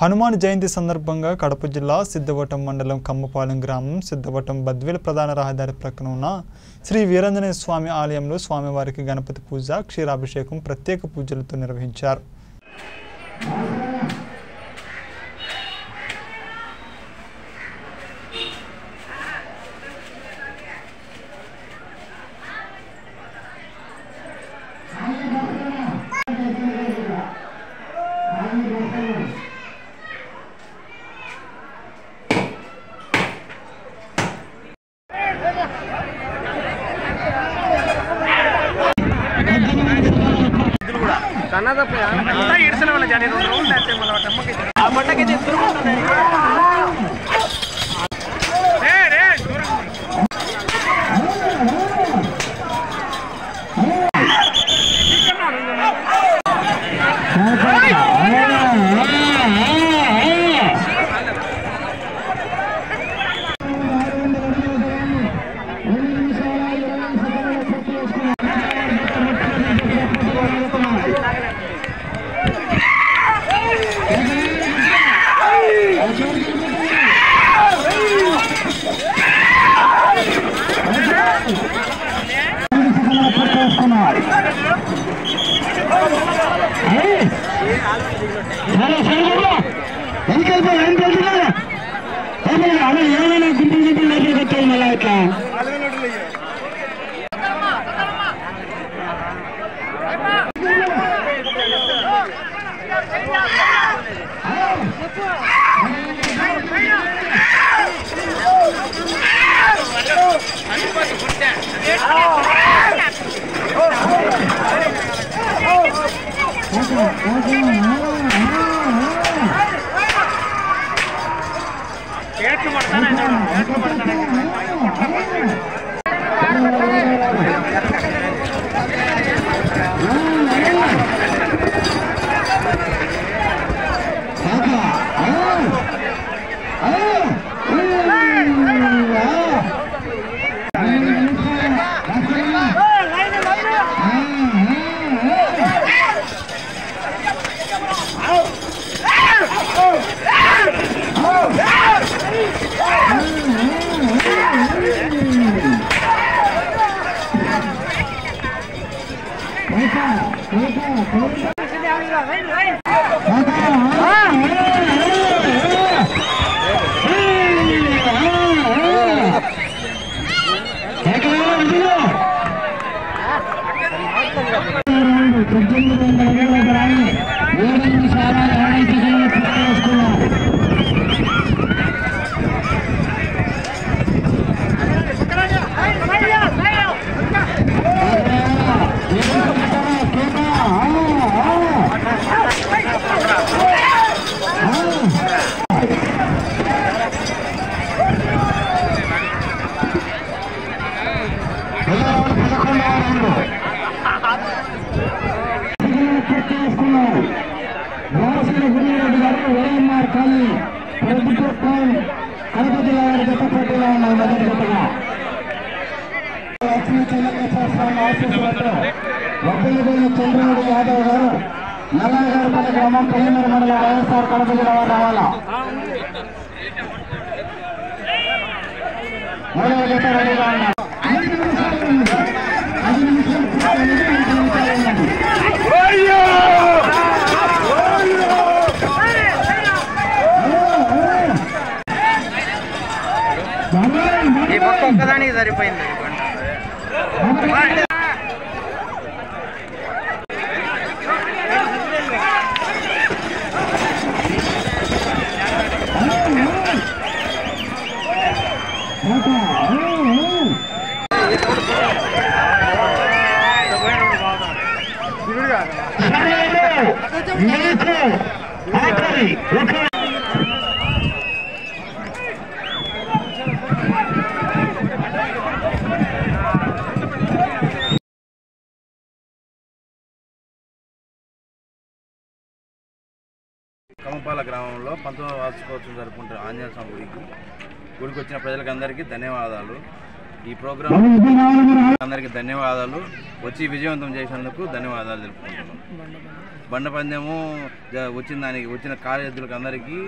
హనుమాన్ జయంతి సందర్భంగా కడప జిల్లా సిద్ధవటం మండలం కమ్మపాలెం గ్రామం సిద్ధవటం బద్వేలు ప్రధాన రహదారి ప్రక్కన ఉన్న శ్రీ వీరాంజనేయ స్వామి ఆలయంలో స్వామివారికి గణపతి పూజ క్షీరాభిషేకం ప్రత్యేక పూజలతో నిర్వహించారు. ಕನ್ನಡ ಇಡಿಸಲವಲ್ಲ ಜಾನಿ ರೋಡ್ ರೋಡ್ ಮ್ಯಾಚ್ ಮಾಡೋ ತಮಗೆ ಆ ಮಟ್ಟಕ್ಕೆ ತಿರುಗಿ ಗಾಡಿ ಗೊತ್ತಿಲ್ಲ ಮಲ್ಲ ಆಯ್ತಾ Oh, oh, oh, oh. చేసుకున్నారు రాసిన గుడిరెడ్డి గారు వైఎంఆర్ కాలనీ ప్రభుత్వ టౌన్ కడప జిల్లా వారి గత పోటీలో ఉన్నాయి మొదటి జతగా లక్ష్మీ చెన్నకేశ్వర స్వామి ఆశీస్సులతో వడ్డీగోలు చంద్రముడి యాదవ్ గారు నల్లగారిపల్లి గ్రామం పెళ్ళిమూరు మండలం వైఎస్ఆర్ కడప జిల్లా వారు రావాలా మూడవ జత రెడీగా ఉన్నారు. ఒక్కదానికి సరిపోయింది కమపాల గ్రామంలో పంతొమ్మిదవ వార్షికోత్సవం జరుపుకుంటున్న ఆంజనేయ స్వామి గుడికి. గుడికి వచ్చిన ప్రజలకందరికీ ధన్యవాదాలు. ఈ ప్రోగ్రాం అందరికీ ధన్యవాదాలు. వచ్చి విజయవంతం చేసినందుకు ధన్యవాదాలు తెలుపుకుంటున్నాం. బండ పందెము వచ్చిన దానికి వచ్చిన కార్యదర్శులకు అందరికీ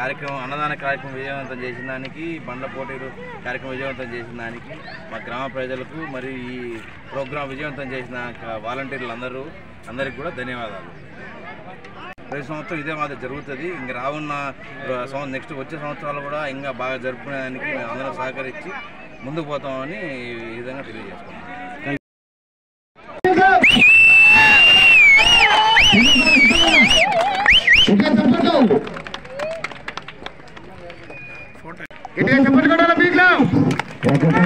కార్యక్రమం అన్నదాన కార్యక్రమం విజయవంతం చేసిన దానికి బండ్ల పోటీలు కార్యక్రమం విజయవంతం చేసిన దానికి మా గ్రామ ప్రజలకు మరియు ఈ ప్రోగ్రాం విజయవంతం చేసిన వాలంటీర్లు అందరూ అందరికీ కూడా ధన్యవాదాలు. ప్రతి సంవత్సరం ఇదే మాదిరి జరుగుతుంది. ఇంకా రావున్న నెక్స్ట్ వచ్చే సంవత్సరాలు కూడా ఇంకా బాగా జరుపుకునేదానికి మేము అందరం సహకరించి ముందుకు పోతామని ఈ విధంగా తెలియజేసుకుంటాం చెప్పండి చెప్పండి కూడా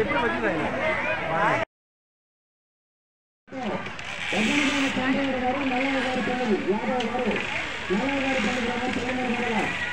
யாதவ் யாதவ்